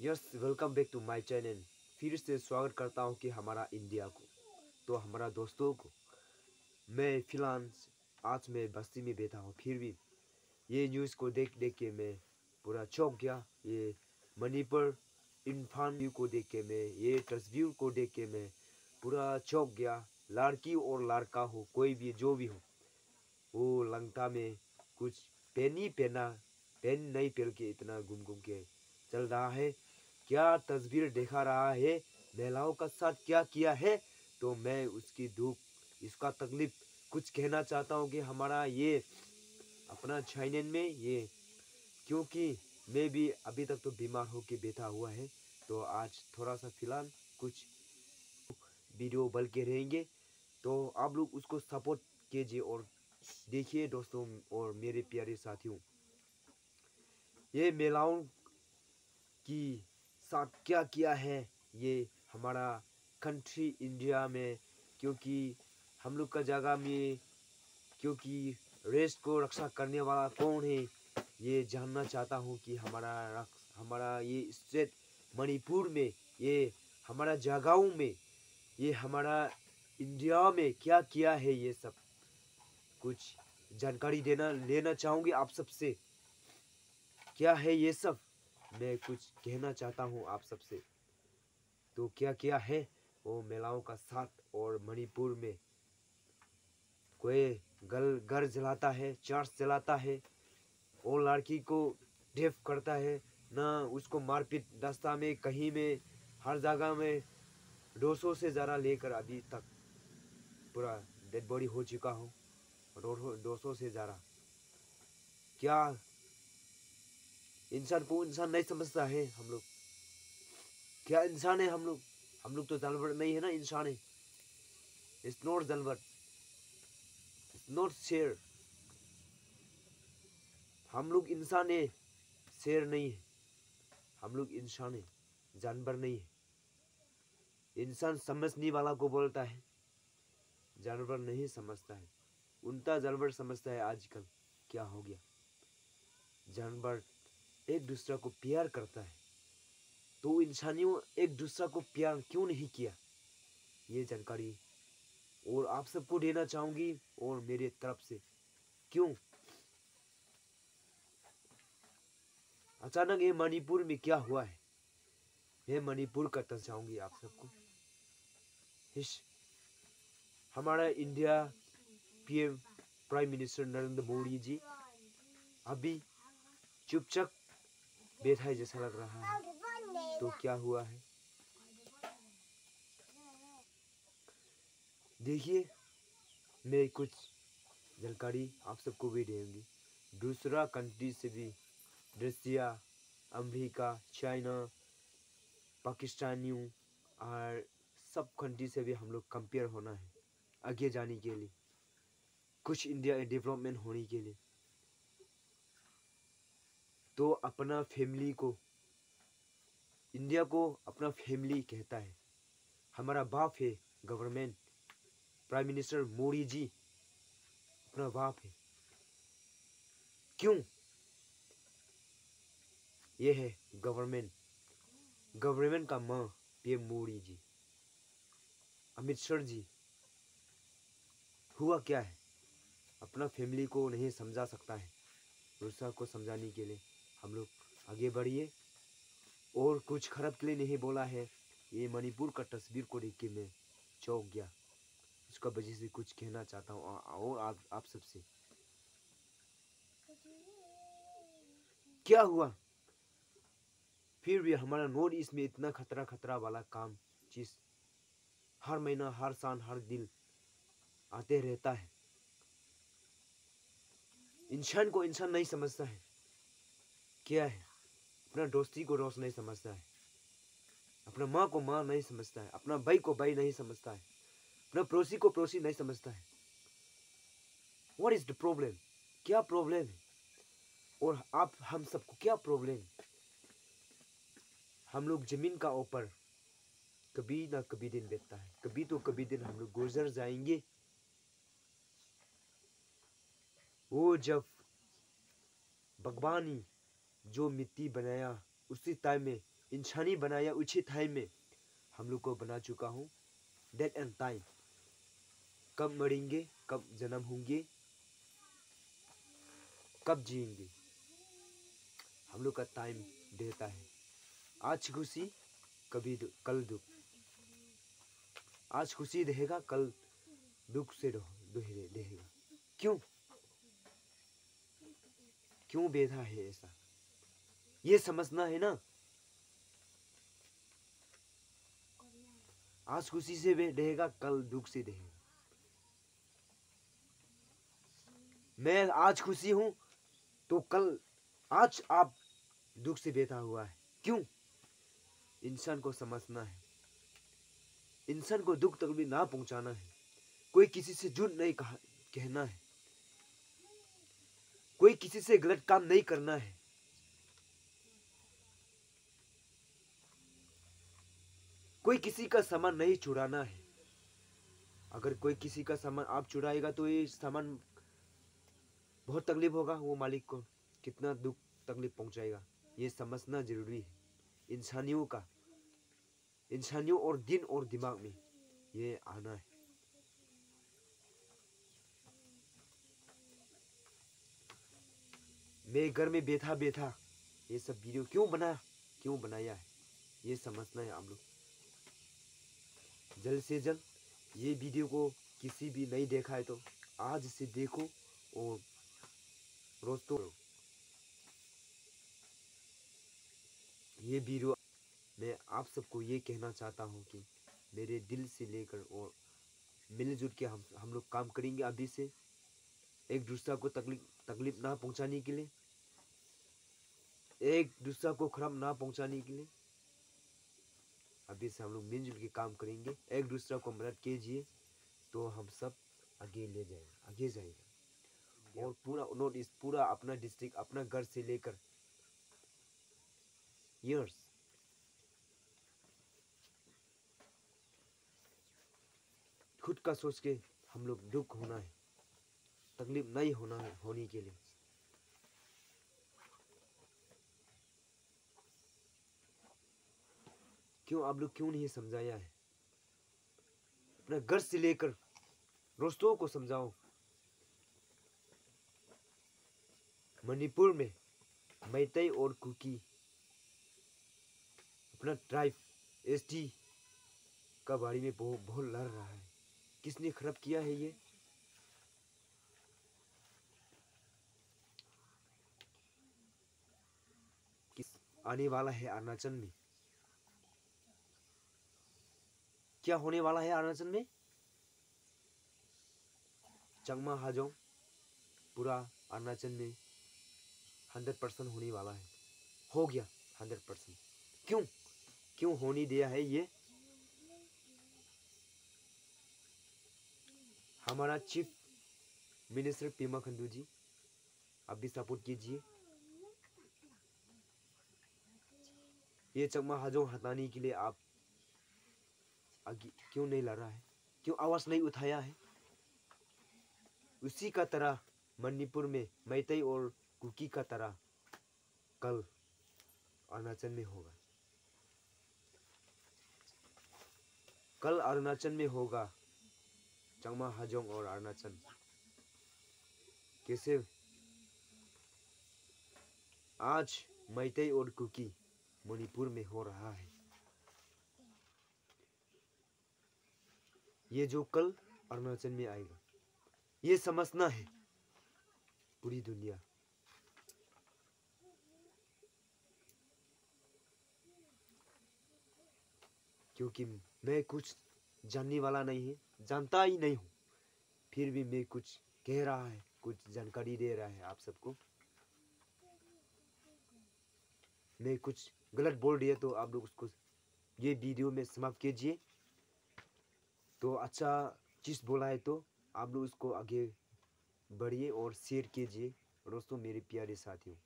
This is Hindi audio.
Yes welcome back to my channel फिर से स्वागत करता हूँ कि हमारा इंडिया को तो हमारा दोस्तों को। मैं फ़िलहाल आज मैं बस्ती में बैठा हूँ, फिर भी। ये न्यूज़ को देख देख के मैं पूरा चौंक गया। ये मणिपुर इन्फान व्यू को देख के मैं, ये तस्वीर को देख के मैं पूरा चौंक गया। लड़की और लड़का हो, कोई भी जो भी हो, वो लंका में कुछ पेन ही पहना, पेन नहीं पहन के इतना घूम घूम के चल रहा है। क्या तस्वीर दिखा रहा है? महिलाओं का साथ क्या किया है? तो मैं उसकी दुख इसका तकलीफ़ कुछ कहना चाहता हूँ कि हमारा ये अपना चाइनन में ये, क्योंकि मैं भी अभी तक तो बीमार होके बैठा हुआ है तो आज थोड़ा सा फ़िलहाल कुछ वीडियो बल के रहेंगे। तो आप लोग उसको सपोर्ट कीजिए और देखिए दोस्तों और मेरे प्यारे साथियों। ये महिलाओं की साथ क्या किया है ये हमारा कंट्री इंडिया में, क्योंकि हम लोग का जगह में, क्योंकि रेस को रक्षा करने वाला कौन है, ये जानना चाहता हूँ कि हमारा हमारा ये स्टेट मणिपुर में, ये हमारा जगहों में, ये हमारा इंडिया में क्या किया है ये सब? कुछ जानकारी देना, लेना चाहूँगी आप सबसे। क्या है ये सब? मैं कुछ कहना चाहता हूँ आप सबसे। तो क्या क्या है वो महिलाओं का साथ और मणिपुर में? कोई गल घर जलाता है चर्च जलाता है और लड़की को डेफ करता है, ना उसको मारपीट रास्ता में, कहीं में, हर जगह में दो सौ से ज़्यादा लेकर अभी तक पूरा डेड बॉडी हो चुका हो दो सौ से ज़्यादा क्या इंसान को इंसान नहीं समझता है हम लोग। क्या इंसान है हम लोग? हम लोग तो जानवर नहीं है ना, इंसान है। इट्स नॉट जानवर। नॉट शेर। हम लोग इंसान है, शेर नहीं है। हम लोग इंसान है, जानवर नहीं है। इंसान समझने वाला को बोलता है। जानवर नहीं समझता है। उनका जानवर समझता है आजकल। क्या हो गया? जानवर एक दूसरे को प्यार करता है। तो इंसानियों एक दूसरे को प्यार क्यों नहीं किया? ये जानकारी और आप सबको देना चाहूँगी और मेरे तरफ़ से। क्यों? अचानक ये मणिपुर में क्या हुआ है? ये मणिपुर करना चाहूँगी आप सबको। हमारा India PM, prime minister Narendra Modi ji अभी चुपचाप बैठा जैसा लग रहा है। तो क्या हुआ है? देखिए, मैं कुछ जानकारी आप सबको भी देंगी। दूसरा कंट्री से भी रसिया अमेरिका, चाइना, पाकिस्तानियों और सब कंट्री से भी हम लोग कंपेयर होना है, आगे जाने के लिए। कुछ इंडिया डेवलपमेंट होने के लिए। तो अपना फैमिली को, इंडिया को अपना फैमिली कहता है। हमारा बाप है government prime minister Modi ji, अपना बाप है। क्यों? ये है गवर्नमेंट गवर्नमेंट का माँ पीएम मोदी जी। अमित शाह जी, हुआ क्या है? अपना फैमिली को नहीं समझा सकता है दूसरा को समझाने के लिए। हम लोग आगे बढ़िए। और कुछ खराब के लिए नहीं बोला है। ये मणिपुर का तस्वीर को देख के मैं चौंक गया। उसका वजह से कुछ कहना चाहता हूँ। और आप आप सबसे। क्या हुआ? फिर भी हमारा नॉर्थ ईस्ट में इतना खतरा खतरा वाला काम चीज़ हर महीना, हर साल, हर दिन आते रहता है। इंसान को इंसान नहीं समझता है। क्या है? अपना दोस्ती को दोस्त नहीं समझता है। अपना माँ को माँ नहीं समझता है। अपना भाई को भाई नहीं समझता है। अपना पड़ोसी को पड़ोसी नहीं समझता है। वॉट इज़ द प्रॉब्लम क्या प्रॉब्लम है? और आप, हम सबको क्या प्रॉब्लम हम लोग ज़मीन का ऊपर कभी ना कभी दिन बैठता है। कभी तो कभी दिन हम लोग गुजर जाएँगे। वो जब भगवान ही जो मिट्टी बनाया उसी टाइम में इंसानी बनाया उचित टाइम में। हम लोग को बना चुका हूँ डेट एंड टाइम कब मरेंगे कब जन्म होंगे कब जिएँगे। हम लोग का टाइम देता है। आज खुशी कभी दु, कल दुख। आज खुशी रहेगा कल दुख से रहेगा। क्यों? क्यों बेधा है ऐसा? ये समझना है ना? आज खुशी से रहेगा, कल दुख से रहेगा। मैं आज खुशी हूँ तो कल, आज आप दुख से बैठा हुआ है। क्यों? इंसान को समझना है। इंसान को दुख तक भी ना पहुंचाना है। कोई किसी से झूठ नहीं कहा, कहना है। कोई किसी से गलत काम नहीं करना है। कोई किसी का सामान नहीं चुराना है। अगर कोई किसी का सामान आप चुराएगा तो ये सामान बहुत तकलीफ़ होगा, वो मालिक को कितना दुख तकलीफ़ पहुंचाएगा। ये समझना ज़रूरी है इंसानियों का। इंसानियों और दिन और दिमाग में ये आना है। मैं घर में बैठा बैठा ये सब वीडियो क्यों बना, क्यों बनाया है? ये समझना है आप लोग। जल्द से जल्द ये वीडियो को किसी भी नहीं देखा है तो आज से देखो और रोज तो ये वीडियो मैं आप सबको ये कहना चाहता हूँ कि मेरे दिल से लेकर और मिलजुल के हम हम लोग काम करेंगे अभी से एक दूसरा को तकलीफ़ तकलीफ़ ना पहुँचाने के लिए, एक दूसरा को खराब ना पहुँचाने के लिए। अभी से हम लोग मिलजुल के काम करेंगे। एक दूसरे को मदद कीजिए तो हम सब आगे ले जाएँगे आगे जाएगा। और पूरा नॉर्थ ईस्ट पूरा अपना डिस्ट्रिक्ट अपना घर से लेकर ईयर्स खुद का सोच के हम लोग दुख होना है तकलीफ़ नहीं होना है होने के लिए। क्यों आप लोग क्यों नहीं समझाया है? अपने घर से लेकर दोस्तों को समझाओ मणिपुर में मैतई और कुकी, अपना ट्राइब एस टी का बारे में बहुत बहुत लड़ रहा है। किसने खराब किया है ये? किस आने वाला है अरुणाचल में? क्या होने वाला है अरुणाचल में? चंगमा हाजों पूरा अरुणाचल में हंड्रेड परसेंट होने वाला है। हो गया हंड्रेड परसेंट। क्यों? क्यों होने दिया है ये? हमारा चीफ मिनिस्टर पीमा खंडू जी, आप भी सपोर्ट कीजिए। ये चकमा हाजों हटाने के लिए आप आगे क्यों नहीं लड़ है? क्यों आवाज़ नहीं उठाया है? उसी का तरह मणिपुर में मैतई और कुकी का तरह कल अरुणाचल में होगा। कल अरुणाचल में होगा। चंगमा, हाजोंग और अरुणाचल। कैसे? आज मैतई और कुकी मणिपुर में हो रहा है। ये जो कल अरुणाचल में आएगा, ये समझना है पूरी दुनिया। क्योंकि मैं कुछ जानने वाला नहीं है, जानता ही नहीं हूँ। फिर भी मैं कुछ कह रहा है, कुछ जानकारी दे रहा है आप सबको। मैं कुछ गलत बोल दिया तो आप लोग उसको ये वीडियो में समाप्त कीजिए। तो अच्छा चीज़ बोला है तो आप लोग उसको आगे बढ़िए और शेयर कीजिए। दोस्तों, मेरे प्यारे साथियों।